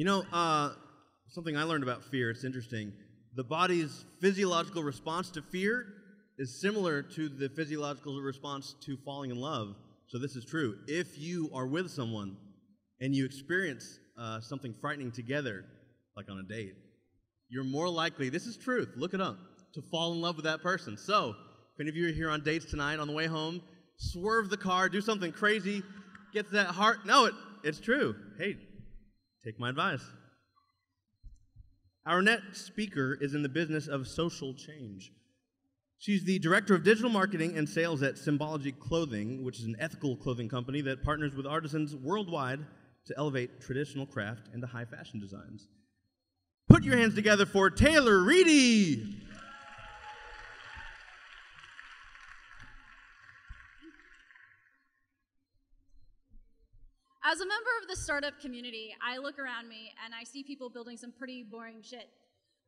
You know, uh, something I learned about fear, it's interesting. The body's physiological response to fear is similar to the physiological response to falling in love. So, this is true. If you are with someone and you experience uh, something frightening together, like on a date, you're more likely, this is truth, look it up, to fall in love with that person. So, if any of you are here on dates tonight on the way home, swerve the car, do something crazy, get that heart. No, it, it's true. Hey, take my advice. Our next speaker is in the business of social change. She's the director of digital marketing and sales at Symbology Clothing, which is an ethical clothing company that partners with artisans worldwide to elevate traditional craft into high fashion designs. Put your hands together for Taylor Reedy. As a member of the startup community, I look around me and I see people building some pretty boring shit.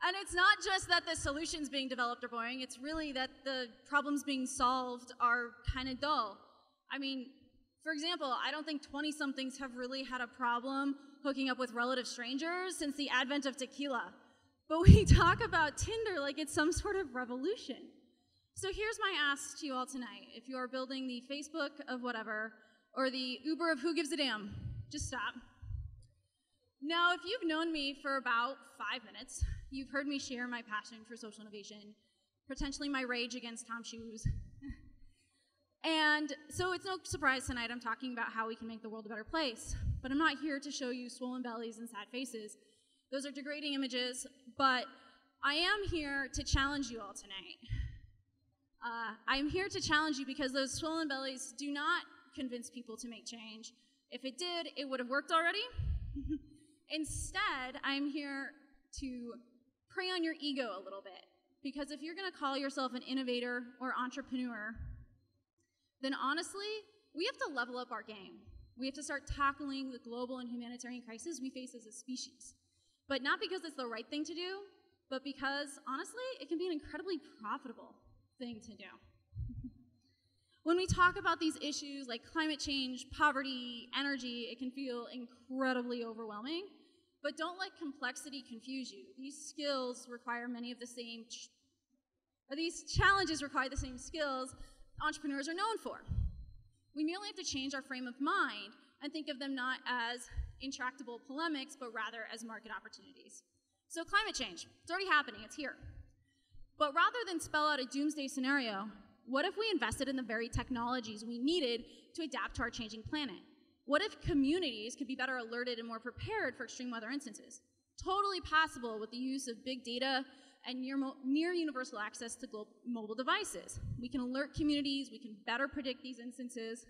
And it's not just that the solutions being developed are boring, it's really that the problems being solved are kind of dull. I mean, for example, I don't think 20 somethings have really had a problem hooking up with relative strangers since the advent of tequila. But we talk about Tinder like it's some sort of revolution. So here's my ask to you all tonight. If you are building the Facebook of whatever, or the Uber of who gives a damn, just stop. Now, if you've known me for about five minutes, you've heard me share my passion for social innovation, potentially my rage against TOMS Shoes. and so it's no surprise tonight I'm talking about how we can make the world a better place. But I'm not here to show you swollen bellies and sad faces. Those are degrading images, but I am here to challenge you all tonight. Uh, I'm here to challenge you because those swollen bellies do not convince people to make change. If it did, it would have worked already. Instead, I'm here to prey on your ego a little bit. Because if you're going to call yourself an innovator or entrepreneur, then honestly, we have to level up our game. We have to start tackling the global and humanitarian crisis we face as a species. But not because it's the right thing to do, but because honestly, it can be an incredibly profitable thing to do. When we talk about these issues like climate change, poverty, energy, it can feel incredibly overwhelming. But don't let complexity confuse you. These skills require many of the same, ch- these challenges require the same skills entrepreneurs are known for. We merely have to change our frame of mind and think of them not as intractable polemics, but rather as market opportunities. So, climate change, it's already happening, it's here. But rather than spell out a doomsday scenario, what if we invested in the very technologies we needed to adapt to our changing planet? What if communities could be better alerted and more prepared for extreme weather instances? Totally possible with the use of big data and near, near universal access to mobile devices. We can alert communities, we can better predict these instances.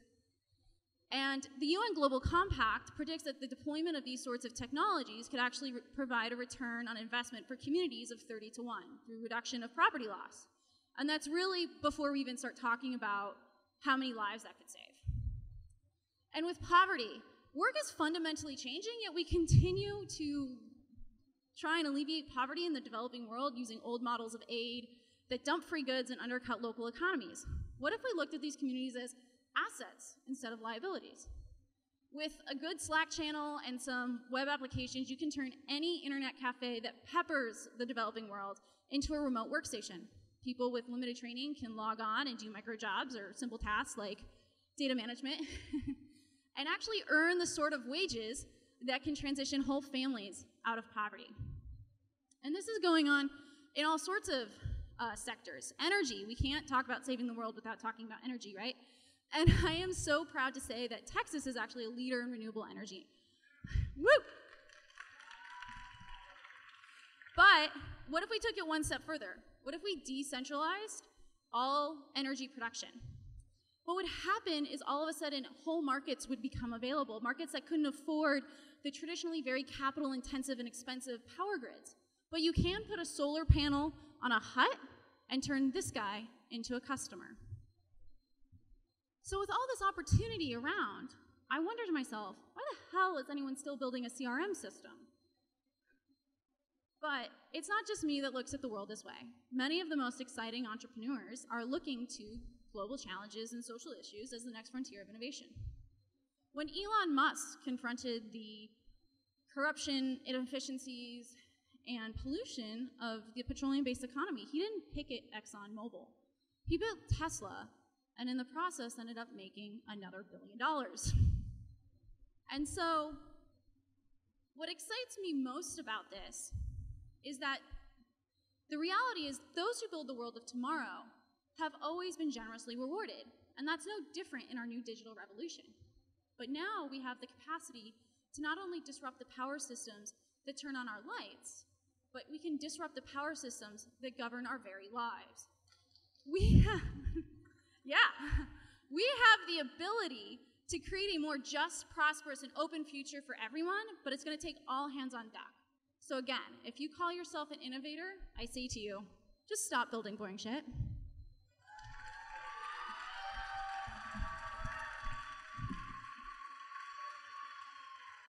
And the UN Global Compact predicts that the deployment of these sorts of technologies could actually provide a return on investment for communities of 30 to 1 through reduction of property loss. And that's really before we even start talking about how many lives that could save. And with poverty, work is fundamentally changing, yet we continue to try and alleviate poverty in the developing world using old models of aid that dump free goods and undercut local economies. What if we looked at these communities as assets instead of liabilities? With a good Slack channel and some web applications, you can turn any internet cafe that peppers the developing world into a remote workstation. People with limited training can log on and do micro jobs or simple tasks like data management and actually earn the sort of wages that can transition whole families out of poverty. And this is going on in all sorts of uh, sectors. Energy, we can't talk about saving the world without talking about energy, right? And I am so proud to say that Texas is actually a leader in renewable energy. Woo! But what if we took it one step further? What if we decentralized all energy production? What would happen is all of a sudden whole markets would become available, markets that couldn't afford the traditionally very capital intensive and expensive power grids. But you can put a solar panel on a hut and turn this guy into a customer. So, with all this opportunity around, I wonder to myself, why the hell is anyone still building a CRM system? But it's not just me that looks at the world this way. Many of the most exciting entrepreneurs are looking to global challenges and social issues as the next frontier of innovation. When Elon Musk confronted the corruption, inefficiencies, and pollution of the petroleum based economy. He didn't pick it ExxonMobil. He built Tesla, and in the process ended up making another billion dollars. And so, what excites me most about this is that the reality is those who build the world of tomorrow have always been generously rewarded, and that's no different in our new digital revolution. But now we have the capacity to not only disrupt the power systems that turn on our lights, but we can disrupt the power systems that govern our very lives. We have, yeah, we have the ability to create a more just, prosperous, and open future for everyone, but it's going to take all hands on deck. So, again, if you call yourself an innovator, I say to you, just stop building boring shit.